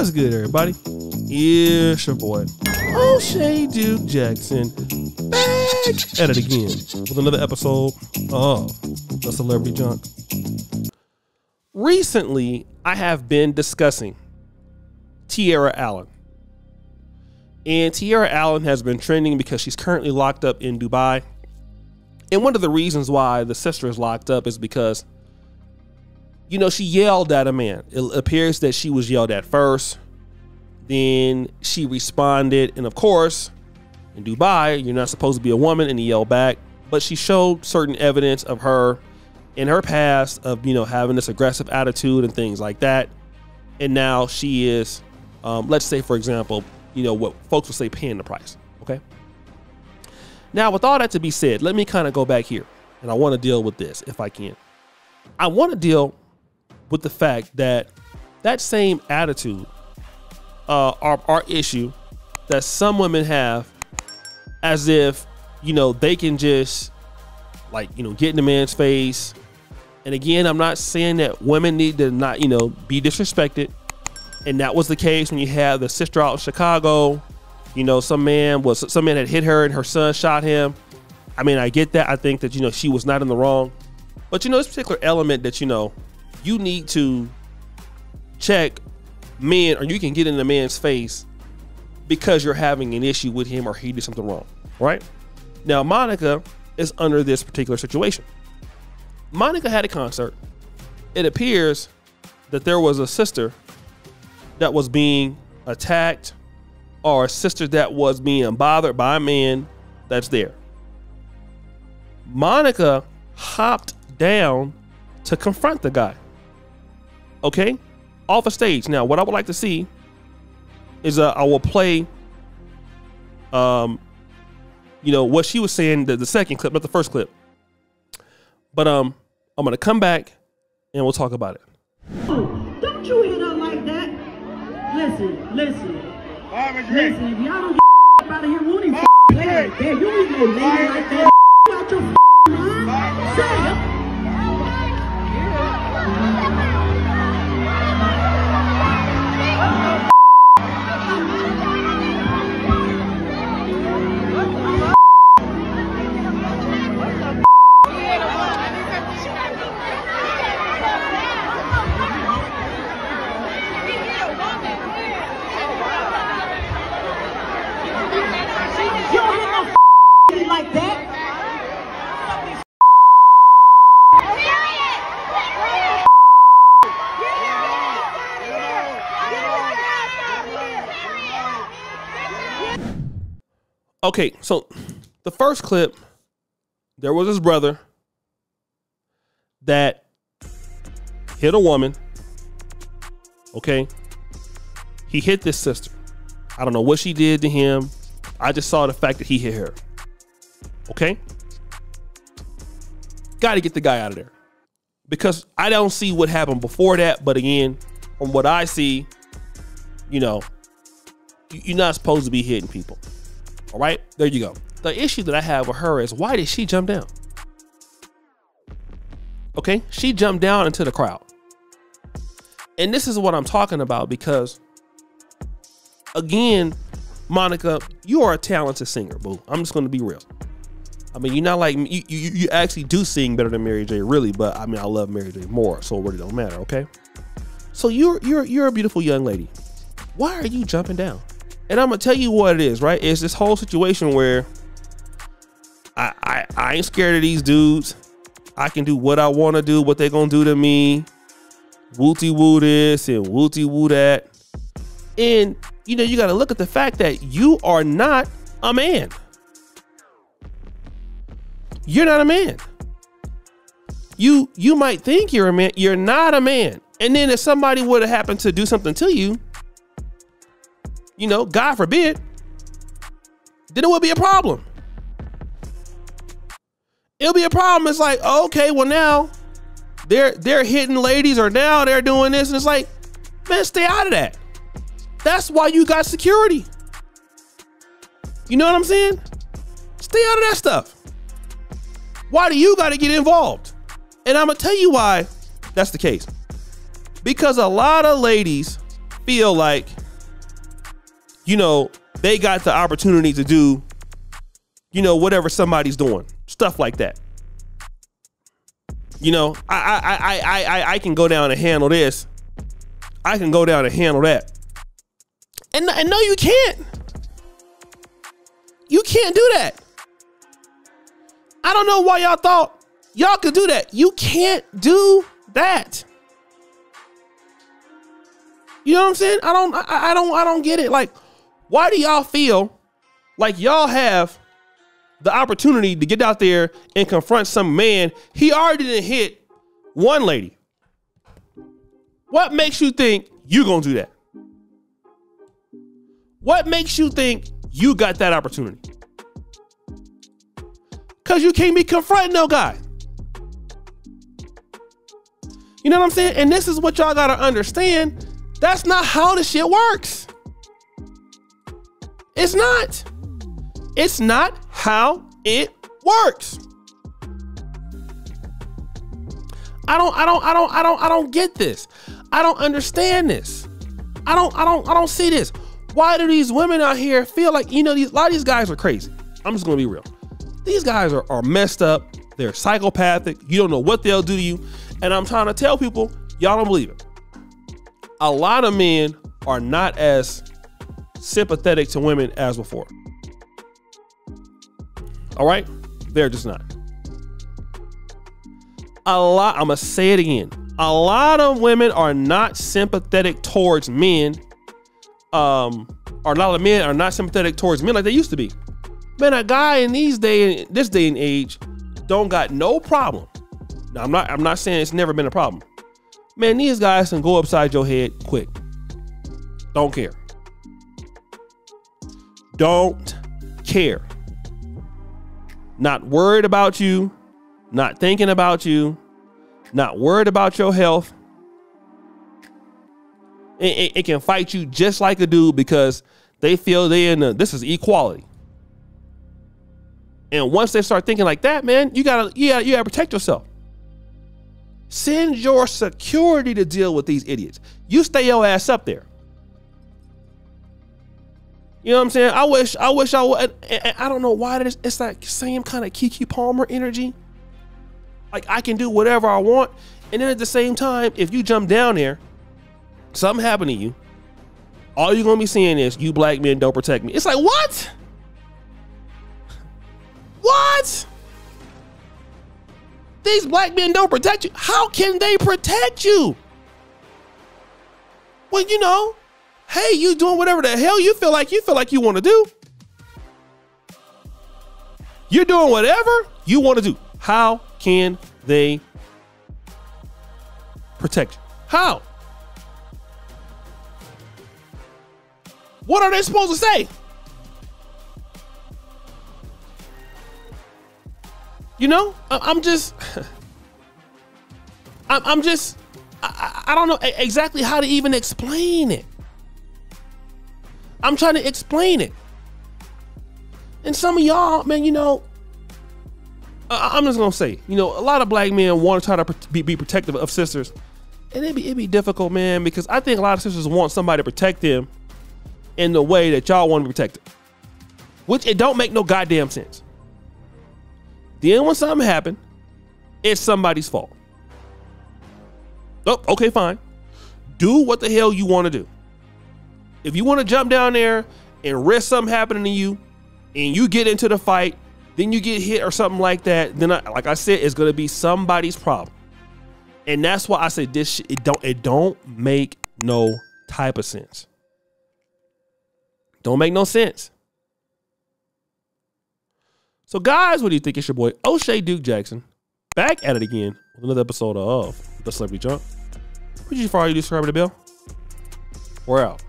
What's good, everybody? It's your boy, Oshay Duke Jackson, back at it again with another episode of The Celebrity Junk. Recently, I have been discussing Tierra Allen. And Tierra Allen has been trending because she's currently locked up in Dubai. And one of the reasons why the sister is locked up is because, you know, she yelled at a man. It appears that she was yelled at first. Then she responded. And of course, in Dubai, you're not supposed to be a woman and yell back. But she showed certain evidence of her in her past of, you know, having this aggressive attitude and things like that. And now she is, um, let's say, for example, you know, what folks would say paying the price. Okay. Now, with all that to be said, let me kind of go back here and I want to deal with this if I can. I want to deal with the fact that that same attitude, uh, our, our issue that some women have as if, you know, they can just like, you know, get in the man's face. And again, I'm not saying that women need to not, you know, be disrespected. And that was the case when you had the sister out in Chicago you know, some man was some man had hit her and her son shot him. I mean, I get that. I think that you know she was not in the wrong, but you know this particular element that you know you need to check men, or you can get in the man's face because you're having an issue with him or he did something wrong, right? Now Monica is under this particular situation. Monica had a concert. It appears that there was a sister that was being attacked or a sister that was being bothered by a man that's there. Monica hopped down to confront the guy. Okay? Off a stage. Now, what I would like to see is uh, I will play um you know what she was saying the, the second clip, not the first clip. But um I'm gonna come back and we'll talk about it. Oh, Don't you hit her like that. Listen, listen. Listen, if y'all don't get out of here, Rooney Marvin like Gaye. that. You need no lady like that. Okay, so the first clip, there was his brother that hit a woman. Okay. He hit this sister. I don't know what she did to him. I just saw the fact that he hit her. Okay. Got to get the guy out of there. Because I don't see what happened before that. But again, from what I see, you know, you- you're not supposed to be hitting people. All right, there you go. The issue that I have with her is why did she jump down? Okay, she jumped down into the crowd. And this is what I'm talking about because, again, Monica, you are a talented singer, boo. I'm just going to be real. I mean, you're not like you, you. You actually do sing better than Mary J. Really, but I mean, I love Mary J. more, so it really don't matter. Okay. So you're you're you're a beautiful young lady. Why are you jumping down? And I'm gonna tell you what it is, right? It's this whole situation where I I, I ain't scared of these dudes. I can do what I want to do, what they gonna do to me. Wooty woo this and wooty woo that. And you know, you gotta look at the fact that you are not a man. You're not a man. You you might think you're a man, you're not a man. And then if somebody would have happened to do something to you, you know, God forbid, then it would be a problem. It'll be a problem. It's like, okay, well now they're they're hitting ladies or now they're doing this, and it's like, man, stay out of that. That's why you got security. You know what I'm saying? Stay out of that stuff. Why do you got to get involved? And I'm gonna tell you why that's the case. Because a lot of ladies feel like, you know, they got the opportunity to do, you know, whatever somebody's doing, stuff like that. You know, I I I I I, I can go down and handle this. I can go down and handle that. And, and no, you can't. You can't do that. I don't know why y'all thought y'all could do that. You can't do that. You know what I'm saying? I don't I, I don't I don't get it. Like, why do y'all feel like y'all have the opportunity to get out there and confront some man? He already didn't hit one lady. What makes you think you gonna do that? What makes you think you got that opportunity? Cause you can't be confronting no guy. You know what I'm saying? And this is what y'all gotta understand. That's not how the shit works. It's not. It's not how it works. I don't I don't I don't I don't I don't get this. I don't understand this. I don't I don't I don't see this. Why do these women out here feel like you know these a lot of these guys are crazy? I'm just gonna be real. These guys are, are messed up. They're psychopathic. You don't know what they'll do to you. And I'm trying to tell people, y'all don't believe it. A lot of men are not as sympathetic to women as before. All right? They're just not. A lot, I'm gonna say it again. A lot of women are not sympathetic towards men. Um, or a lot of men are not sympathetic towards men like they used to be. Man, a guy in these day this day and age don't got no problem. Now, I'm not I'm not saying it's never been a problem. Man, these guys can go upside your head quick. Don't care. Don't care. Not worried about you, not thinking about you, not worried about your health. It, it, it can fight you just like a dude because they feel they in a, this is equality. And once they start thinking like that, man, you gotta gotta, you gotta protect yourself. Send your security to deal with these idiots. You stay your ass up there. You know what I'm saying? I wish I wish I would. I don't know why it's, it's that same kind of Keke Palmer energy. Like I can do whatever I want, and then at the same time, if you jump down there, something happened to you. All you're gonna be seeing is you black men don't protect me. It's like what? What? These black men don't protect you. How can they protect you? Well, you know, hey, you doing whatever the hell you feel like you feel like you want to do. You're doing whatever you want to do. How can they protect you? How? What are they supposed to say? You know, I, am just, I'm, I'm just, I don't know exactly how to even explain it. I'm trying to explain it. And some of y'all, man, you know, I'm just gonna say, you know, a lot of black men want to try to be, be protective of sisters, and it be it be difficult, man, because I think a lot of sisters want somebody to protect them in the way that y'all want to be protected, which it don't make no goddamn sense. Then when something happened, it's somebody's fault. Oh, okay, fine. Do what the hell you want to do. If you want to jump down there and risk something happening to you, and you get into the fight, then you get hit or something like that, then I, like I said, it's gonna be somebody's problem. And that's why I said this it don't it don't make no type of sense. Don't make no sense. So, guys, what do you think? It's your boy Oshay Duke Jackson back at it again with another episode of The Celebrity Jump. Would you follow you subscribe to the bell? We're out.